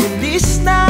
Umalis na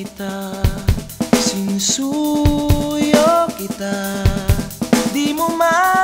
kita Sinsuyo kita. Di mo ma